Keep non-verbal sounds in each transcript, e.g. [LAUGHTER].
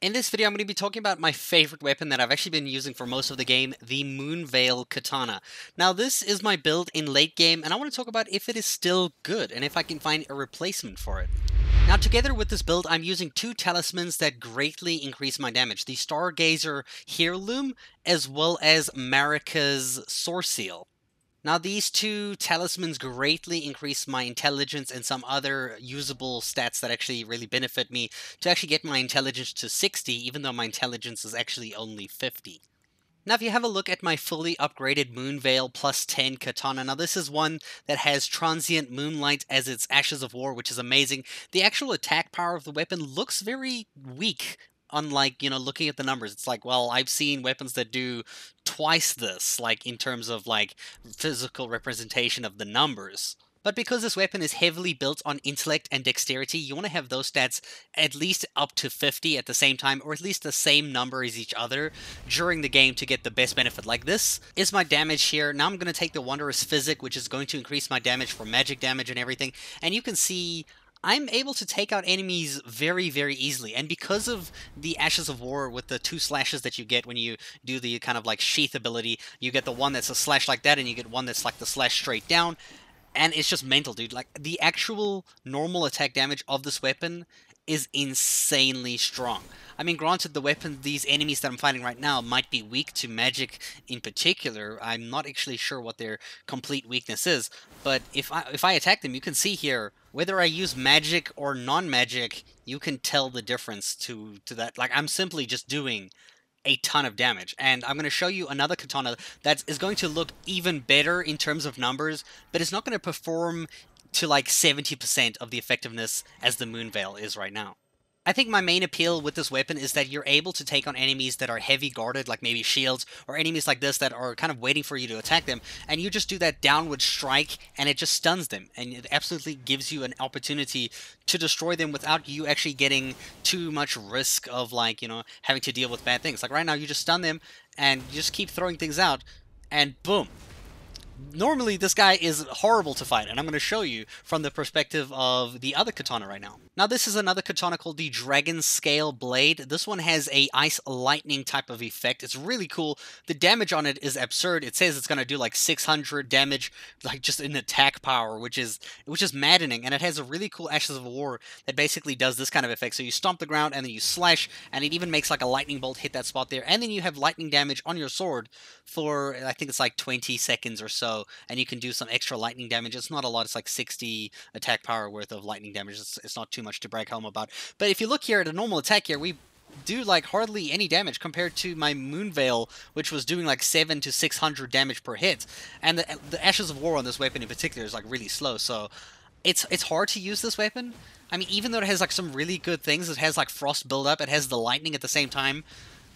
In this video, I'm going to be talking about my favorite weapon that I've actually been using for most of the game, the Moonveil Katana. Now, this is my build in late game, and I want to talk about if it is still good, and if I can find a replacement for it. Now, together with this build, I'm using two talismans that greatly increase my damage. The Stargazer Heirloom, as well as Marika's Soreseal. Now, these two talismans greatly increase my intelligence and some other usable stats that actually really benefit me to actually get my intelligence to 60, even though my intelligence is actually only 50. Now, if you have a look at my fully upgraded Moonveil plus 10 katana, now this is one that has Transient Moonlight as its Ashes of War, which is amazing. The actual attack power of the weapon looks very weak unlike you know looking at the numbers it's like well i've seen weapons that do twice this like in terms of like physical representation of the numbers but because this weapon is heavily built on intellect and dexterity, you want to have those stats at least up to 50 at the same time, or at least the same number as each other during the game to get the best benefit. Like this is my damage here. Now I'm going to take the Wondrous Physick which is going to increase my damage for magic damage and everything. And you can see I'm able to take out enemies very, very easily. And because of the Ashes of War with the two slashes that you get when you do the kind of like sheath ability, you get the one that's a slash like that, and you get one that's like the slash straight down. And it's just mental, dude. Like, the actual normal attack damage of this weapon is insanely strong. I mean, granted, the weapon, these enemies that I'm fighting right now might be weak to magic in particular. I'm not actually sure what their complete weakness is, but if I if I attack them, you can see here whether I use magic or non-magic, you can tell the difference to to that. Like I'm simply just doing a ton of damage. And I'm going to show you another katana that is going to look even better in terms of numbers, but it's not going to perform to like 70% of the effectiveness as the Moonveil is right now. I think my main appeal with this weapon is that you're able to take on enemies that are heavy guarded, like maybe shields, or enemies like this that are kind of waiting for you to attack them, and you just do that downward strike, and it just stuns them, and it absolutely gives you an opportunity to destroy them without you actually getting too much risk of, like, you know, having to deal with bad things. Like right now, you just stun them, and you just keep throwing things out, and boom, normally this guy is horrible to fight, and I'm going to show you from the perspective of the other katana right now. Now this is another katana called the Dragonscale Blade. This one has a ice lightning type of effect. It's really cool. The damage on it is absurd. It says it's going to do like 600 damage, like just in attack power, which is which is maddening. And it has a really cool Ashes of War that basically does this kind of effect. So you stomp the ground and then you slash, and it even makes like a lightning bolt hit that spot there. And then you have lightning damage on your sword for I think it's like 20 seconds or so so, and you can do some extra lightning damage. It's not a lot. It's like 60 attack power worth of lightning damage. It's, it's not too much to brag home about. But if you look here at a normal attack here, we do like hardly any damage compared to my Moonveil, which was doing like 7 to 600 damage per hit. And the, the Ashes of War on this weapon in particular is like really slow, so it's it's hard to use this weapon. I mean, even though it has like some really good things, it has like frost buildup, it has the lightning at the same time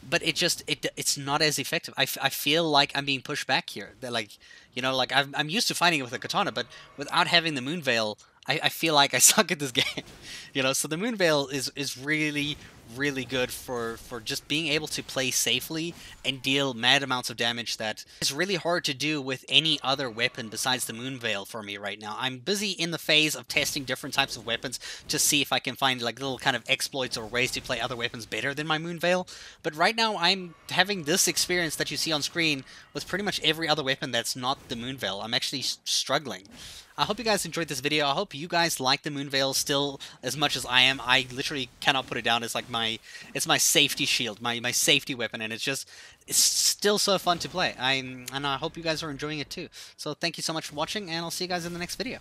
but it just it it's not as effective. I, I feel like I'm being pushed back here. Like you know like I'm I'm used to fighting it with a katana, but without having the Moonveil, I, I feel like I [LAUGHS] suck at this game. you know, so the Moonveil is is really really good for, for just being able to play safely and deal mad amounts of damage that is really hard to do with any other weapon besides the Moonveil for me right now. I'm busy in the phase of testing different types of weapons to see if I can find like little kind of exploits or ways to play other weapons better than my Moonveil. But right now I'm having this experience that you see on screen with pretty much every other weapon that's not the Moonveil. I'm actually struggling. I hope you guys enjoyed this video. I hope you guys like the Moonveil still as much as I am. I literally cannot put it down. It's like my it's my safety shield, my my safety weapon, and it's just it's still so fun to play. I'm and I hope you guys are enjoying it too. So thank you so much for watching, and I'll see you guys in the next video.